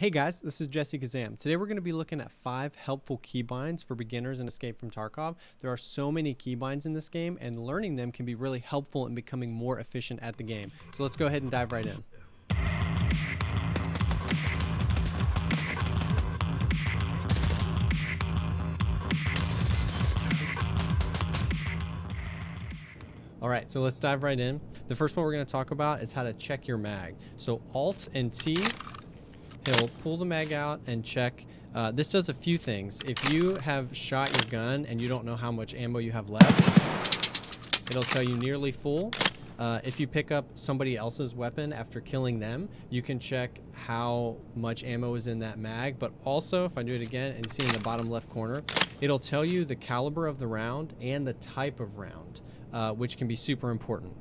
Hey guys, this is Jesse Kazam. Today we're going to be looking at five helpful keybinds for beginners in Escape from Tarkov. There are so many keybinds in this game and learning them can be really helpful in becoming more efficient at the game. So let's go ahead and dive right in. All right, so let's dive right in. The first one we're going to talk about is how to check your mag. So Alt and T He'll pull the mag out and check. Uh, this does a few things. If you have shot your gun and you don't know how much ammo you have left, it'll tell you nearly full. Uh, if you pick up somebody else's weapon after killing them, you can check how much ammo is in that mag. But also, if I do it again and see in the bottom left corner, it'll tell you the caliber of the round and the type of round, uh, which can be super important.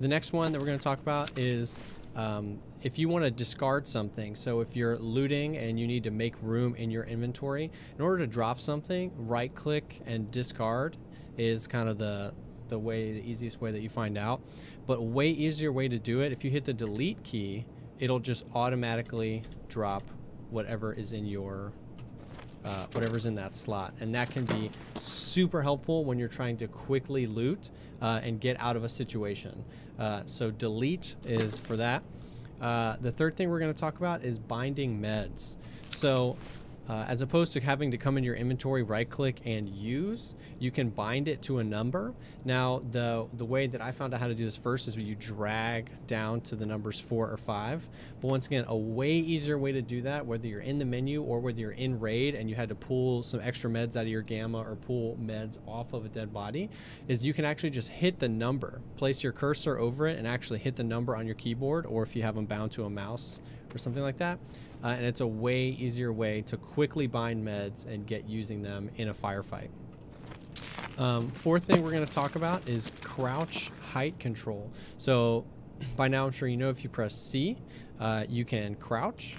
The next one that we're going to talk about is um, if you want to discard something, so if you're looting and you need to make room in your inventory, in order to drop something, right click and discard is kind of the the way, the easiest way that you find out. But way easier way to do it, if you hit the delete key, it'll just automatically drop whatever is in your uh, whatever's in that slot. And that can be super helpful when you're trying to quickly loot uh, and get out of a situation. Uh, so delete is for that. Uh, the third thing we're going to talk about is binding meds. So uh, as opposed to having to come in your inventory, right click and use, you can bind it to a number. Now, the, the way that I found out how to do this first is when you drag down to the numbers four or five. But once again, a way easier way to do that, whether you're in the menu or whether you're in raid and you had to pull some extra meds out of your gamma or pull meds off of a dead body, is you can actually just hit the number, place your cursor over it and actually hit the number on your keyboard, or if you have them bound to a mouse or something like that. Uh, and it's a way easier way to quickly bind meds and get using them in a firefight. Um, fourth thing we're going to talk about is crouch height control. So by now I'm sure you know if you press C, uh, you can crouch.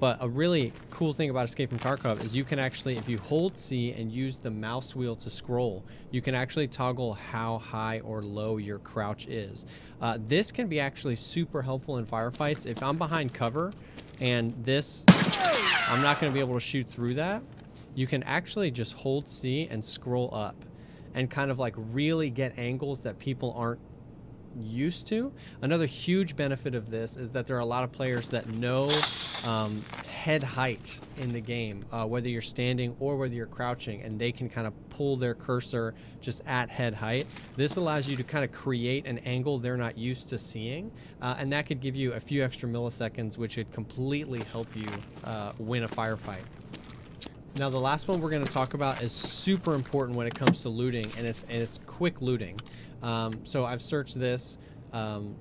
But a really cool thing about Escape from Tarkov is you can actually, if you hold C and use the mouse wheel to scroll, you can actually toggle how high or low your crouch is. Uh, this can be actually super helpful in firefights. If I'm behind cover and this, I'm not going to be able to shoot through that, you can actually just hold C and scroll up and kind of like really get angles that people aren't used to. Another huge benefit of this is that there are a lot of players that know um, head height in the game, uh, whether you're standing or whether you're crouching, and they can kind of pull their cursor just at head height. This allows you to kind of create an angle they're not used to seeing, uh, and that could give you a few extra milliseconds, which could completely help you uh, win a firefight. Now the last one we're going to talk about is super important when it comes to looting, and it's and it's quick looting. Um, so I've searched this, um,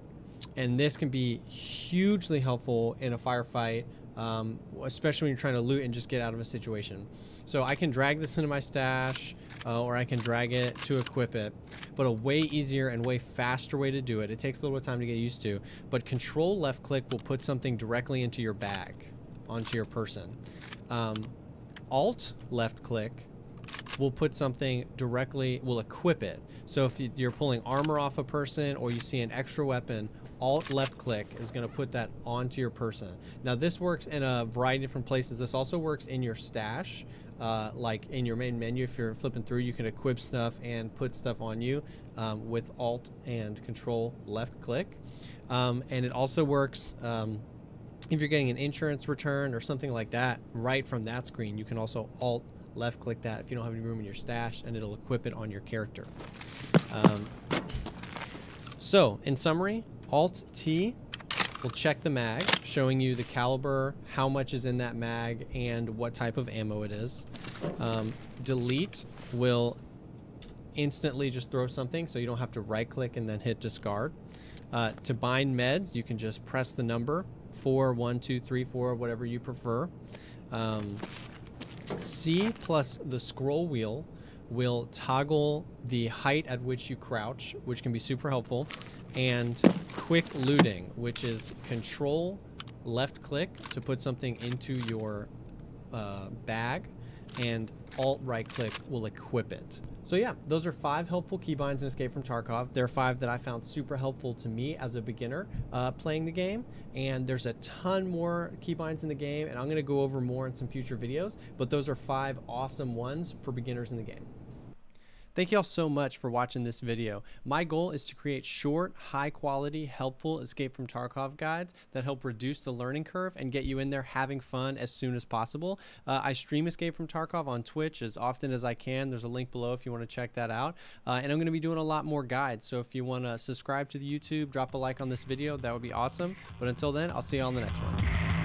and this can be hugely helpful in a firefight, um, especially when you're trying to loot and just get out of a situation. So I can drag this into my stash, uh, or I can drag it to equip it. But a way easier and way faster way to do it, it takes a little bit of time to get used to, but control left click will put something directly into your bag, onto your person. Um, Alt left click will put something directly, we'll equip it. So if you're pulling armor off a person or you see an extra weapon, Alt left click is going to put that onto your person. Now this works in a variety of different places. This also works in your stash. Uh, like in your main menu, if you're flipping through, you can equip stuff and put stuff on you um, with Alt and Control left click. Um, and it also works um, if you're getting an insurance return or something like that right from that screen, you can also alt left click that if you don't have any room in your stash and it'll equip it on your character. Um, so in summary, alt T will check the mag, showing you the caliber, how much is in that mag, and what type of ammo it is. Um, delete will instantly just throw something so you don't have to right click and then hit discard. Uh, to bind meds, you can just press the number four, one, two, three, four, whatever you prefer. Um, C plus the scroll wheel will toggle the height at which you crouch, which can be super helpful, and quick looting, which is control left click to put something into your uh, bag, and alt right click will equip it. So yeah, those are five helpful keybinds in Escape from Tarkov. There are five that I found super helpful to me as a beginner uh, playing the game, and there's a ton more keybinds in the game, and I'm gonna go over more in some future videos, but those are five awesome ones for beginners in the game. Thank you all so much for watching this video. My goal is to create short, high quality, helpful Escape from Tarkov guides that help reduce the learning curve and get you in there having fun as soon as possible. Uh, I stream Escape from Tarkov on Twitch as often as I can. There's a link below if you want to check that out. Uh, and I'm going to be doing a lot more guides. So if you want to subscribe to the YouTube, drop a like on this video, that would be awesome. But until then, I'll see you on the next one.